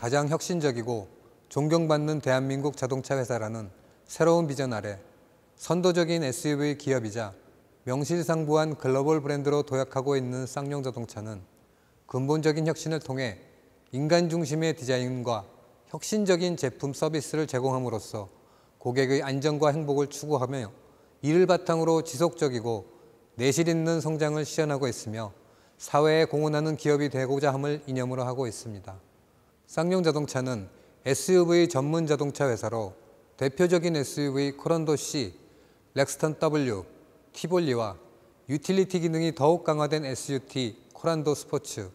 가장 혁신적이고 존경받는 대한민국 자동차 회사라는 새로운 비전 아래 선도적인 SUV 기업이자 명실상부한 글로벌 브랜드로 도약하고 있는 쌍용 자동차는 근본적인 혁신을 통해 인간 중심의 디자인과 혁신적인 제품 서비스를 제공함으로써 고객의 안전과 행복을 추구하며 이를 바탕으로 지속적이고 내실 있는 성장을 시현하고 있으며 사회에 공헌하는 기업이 되고자 함을 이념으로 하고 있습니다. 쌍용 자동차는 SUV 전문 자동차 회사로 대표적인 SUV 코란도 C, 렉스턴 W, 티볼리와 유틸리티 기능이 더욱 강화된 SUT 코란도 스포츠,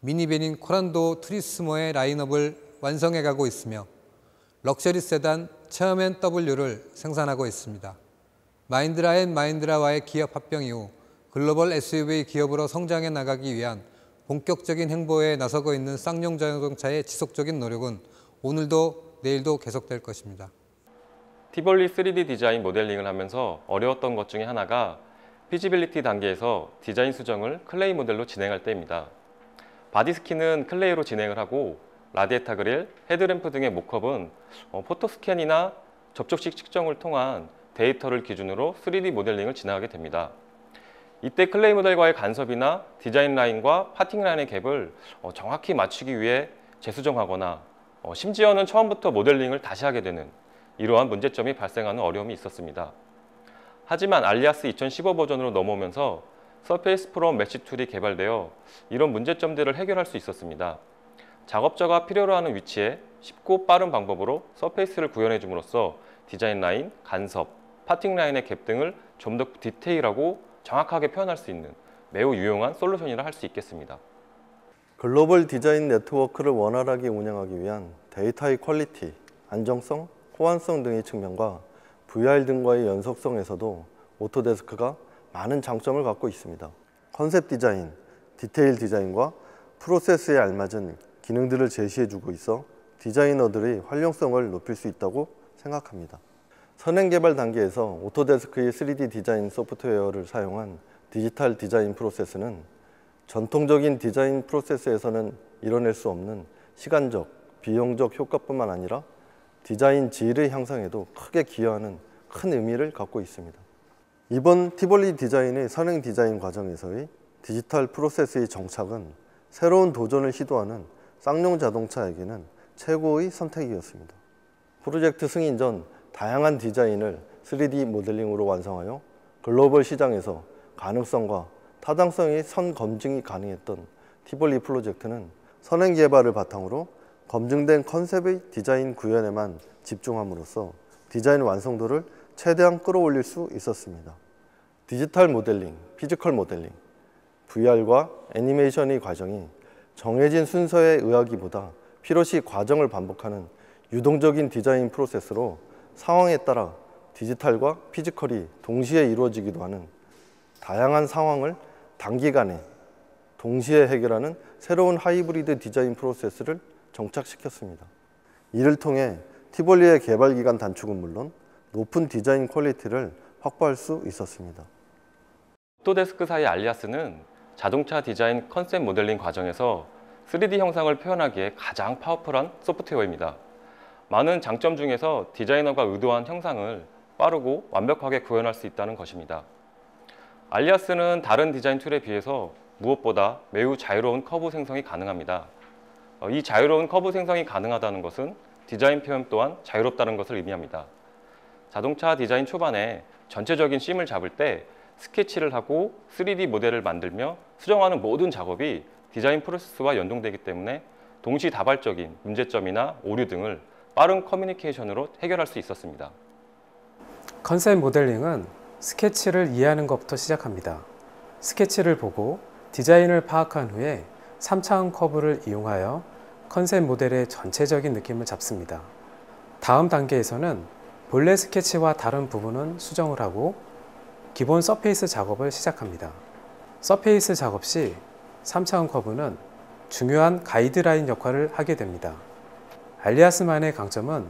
미니밴인 코란도 투리스모의 라인업을 완성해 가고 있으며 럭셔리 세단 체어맨 W를 생산하고 있습니다. 마힌드라 앤 마힌드라와의 기업 합병 이후 글로벌 SUV 기업으로 성장해 나가기 위한 본격적인 행보에 나서고 있는 쌍용 자동차의 지속적인 노력은 오늘도 내일도 계속될 것입니다. 티볼리 3D 디자인 모델링을 하면서 어려웠던 것 중에 하나가 feasibility 단계에서 디자인 수정을 clay model로 진행할 때입니다. body skin은 clay로 진행을 하고 라디에이터 그릴, 헤드램프 등의 mock-up은 어, photo scan이나 접촉식 측정을 통한 데이터를 기준으로 3D 모델링을 진행하게 됩니다. 이때 clay model과의 간섭이나 디자인 라인과 parting line의 갭을 어, 정확히 맞추기 위해 재수정하거나 어, 심지어는 처음부터 모델링을 다시 하게 되는 이러한 문제점이 발생하는 어려움이 있었습니다. 하지만 Alias 2015 버전으로 넘어오면서 surface pro match tool이 개발되어 이런 문제점들을 해결할 수 있었습니다. 작업자가 필요로 하는 위치에 쉽고 빠른 방법으로 surface를 구현해 줌으로써 디자인 라인, 간섭, parting line의 갭 등을 좀 더 디테일하고 정확하게 표현할 수 있는 매우 유용한 솔루션이라 할 수 있겠습니다. 글로벌 디자인 네트워크를 원활하게 운영하기 위한 데이터의 퀄리티, 안정성, 호환성 등의 측면과 VR 등과의 연속성에서도 오토데스크가 많은 장점을 갖고 있습니다. 컨셉 디자인, 디테일 디자인과 프로세스에 알맞은 기능들을 제시해주고 있어 디자이너들의 활용성을 높일 수 있다고 생각합니다. 선행 개발 단계에서 오토데스크의 3D 디자인 소프트웨어를 사용한 디지털 디자인 프로세스는 전통적인 디자인 프로세스에서는 이뤄낼 수 없는 시간적, 비용적 효과뿐만 아니라 디자인 질의 향상에도 크게 기여하는 큰 의미를 갖고 있습니다. 이번 티볼리 디자인의 선행 디자인 과정에서의 디지털 프로세스의 정착은 새로운 도전을 시도하는 쌍용 자동차에게는 최고의 선택이었습니다. 프로젝트 승인 전 다양한 디자인을 3D 모델링으로 완성하여 글로벌 시장에서 가능성과 타당성의 선 검증이 가능했던 티볼리 프로젝트는 선행 개발을 바탕으로 검증된 컨셉의 디자인 구현에만 집중함으로써 디자인 완성도를 최대한 끌어올릴 수 있었습니다. 디지털 모델링, physical 모델링, VR과 애니메이션의 과정이 정해진 순서에 의하기보다 필요시 과정을 반복하는 유동적인 디자인 프로세스로 상황에 따라 디지털과 physical이 동시에 이루어지기도 하는 다양한 상황을 단기간에 동시에 해결하는 새로운 하이브리드 디자인 프로세스를 정착시켰습니다. 이를 통해 티볼리의 개발 기간 단축은 물론 높은 디자인 quality를 확보할 수 있었습니다. 오토데스크사의 알리아스는 자동차 디자인 컨셉 모델링 과정에서 3D 형상을 표현하기에 가장 파워풀한 소프트웨어입니다. 많은 장점 중에서 디자이너가 의도한 형상을 빠르고 완벽하게 구현할 수 있다는 것입니다. 알리아스는 다른 디자인 툴에 비해서 무엇보다 매우 자유로운 커브 생성이 가능합니다. 어, 이 자유로운 커브 생성이 가능하다는 것은 디자인 표현 또한 자유롭다는 것을 의미합니다. 자동차 디자인 초반에 전체적인 theme을 잡을 때 스케치를 하고 3D 모델을 만들며 수정하는 모든 작업이 디자인 프로세스와 연동되기 때문에 동시다발적인 문제점이나 오류 등을 빠른 커뮤니케이션으로 해결할 수 있었습니다. 컨셉 모델링은 스케치를 이해하는 것부터 시작합니다. 스케치를 보고 디자인을 파악한 후에 3차원 커브를 이용하여 컨셉 모델의 전체적인 느낌을 잡습니다. 다음 단계에서는 본래 스케치와 다른 부분은 수정을 하고 기본 surface 작업을 시작합니다. surface 작업 시 3차원 커브는 중요한 가이드라인 역할을 하게 됩니다. 알리아스만의 강점은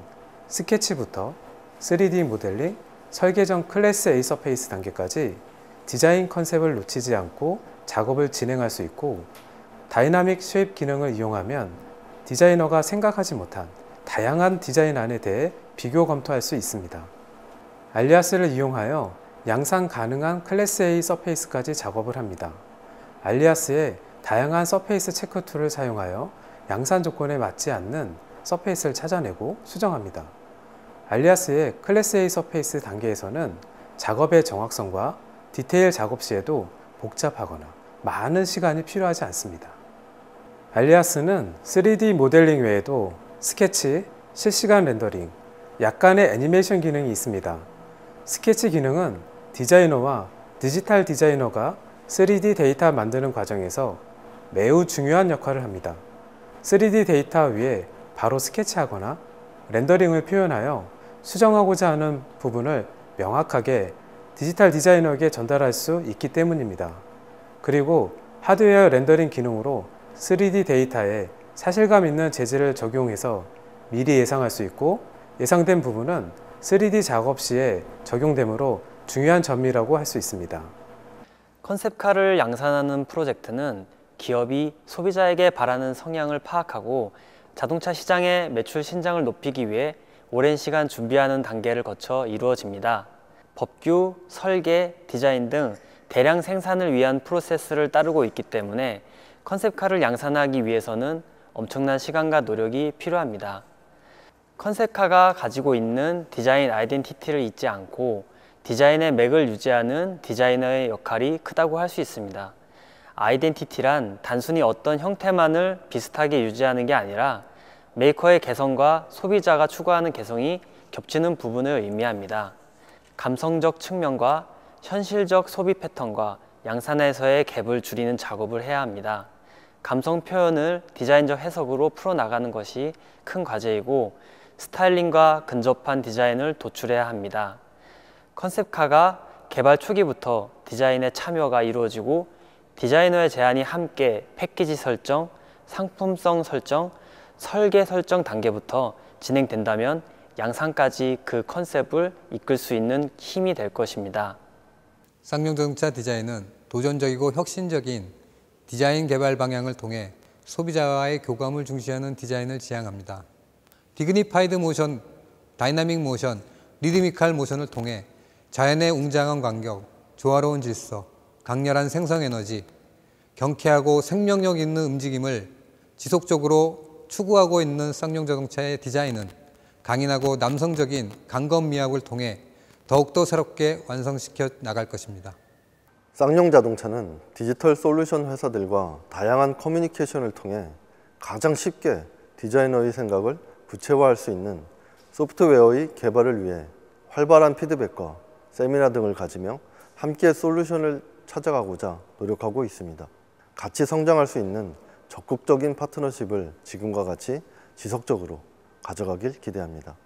스케치부터 3D 모델링, 설계 전 class A surface 단계까지 디자인 컨셉을 놓치지 않고 작업을 진행할 수 있고 dynamic shape 기능을 이용하면 디자이너가 생각하지 못한 다양한 디자인안에 대해 비교 검토할 수 있습니다. 알리아스를 이용하여 양산 가능한 클래스 A 서페이스까지 작업을 합니다. 알리아스의 다양한 surface 체크 툴을 사용하여 양산 조건에 맞지 않는 surface를 찾아내고 수정합니다. 알리아스의 class A surface 단계에서는 작업의 정확성과 디테일 작업 시에도 복잡하거나 많은 시간이 필요하지 않습니다. 알리아스는 3D 모델링 외에도 스케치, 실시간 렌더링, 약간의 애니메이션 기능이 있습니다. 스케치 기능은 디자이너와 디지털 디자이너가 3D 데이터 만드는 과정에서 매우 중요한 역할을 합니다. 3D 데이터 위에 바로 스케치하거나 렌더링을 표현하여 수정하고자 하는 부분을 명확하게 디지털 디자이너에게 전달할 수 있기 때문입니다. 그리고 하드웨어 렌더링 기능으로 3D 데이터에 사실감 있는 재질을 적용해서 미리 예상할 수 있고 예상된 부분은 3D 작업 시에 적용되므로 중요한 점이라고 할 수 있습니다. 컨셉카를 양산하는 프로젝트는 기업이 소비자에게 바라는 성향을 파악하고 자동차 시장의 매출 신장을 높이기 위해 오랜 시간 준비하는 단계를 거쳐 이루어집니다. 법규, 설계, 디자인 등 대량 생산을 위한 프로세스를 따르고 있기 때문에 컨셉카를 양산하기 위해서는 엄청난 시간과 노력이 필요합니다. 컨셉카가 가지고 있는 디자인 아이덴티티를 잊지 않고 디자인의 맥을 유지하는 디자이너의 역할이 크다고 할 수 있습니다. 아이덴티티란 단순히 어떤 형태만을 비슷하게 유지하는 게 아니라 메이커의 개성과 소비자가 추구하는 개성이 겹치는 부분을 의미합니다. 감성적 측면과 현실적 소비 패턴과 양산에서의 갭을 줄이는 작업을 해야 합니다. 감성 표현을 디자인적 해석으로 풀어나가는 것이 큰 과제이고 스타일링과 근접한 디자인을 도출해야 합니다. 컨셉카가 개발 초기부터 디자인에 참여가 이루어지고 디자이너의 제안이 함께 패키지 설정, 상품성 설정, 설계 설정 단계부터 진행된다면 양산까지 그 컨셉을 이끌 수 있는 힘이 될 것입니다. 쌍용자동차 디자인은 도전적이고 혁신적인 디자인 개발 방향을 통해 소비자와의 교감을 중시하는 디자인을 지향합니다. 디그니파이드 모션, 다이나믹 모션, 리드미칼 모션을 통해 자연의 웅장한 광경, 조화로운 질서, 강렬한 생성 에너지, 경쾌하고 생명력 있는 움직임을 지속적으로 추구하고 있는 쌍용자동차의 디자인은 강인하고 남성적인 강건 미학을 통해 더욱더 새롭게 완성시켜 나갈 것입니다. 쌍용 자동차는 디지털 솔루션 회사들과 다양한 커뮤니케이션을 통해 가장 쉽게 디자이너의 생각을 구체화할 수 있는 소프트웨어의 개발을 위해 활발한 피드백과 세미나 등을 가지며 함께 솔루션을 찾아가고자 노력하고 있습니다. 같이 성장할 수 있는 적극적인 파트너십을 지금과 같이 지속적으로 가져가길 기대합니다.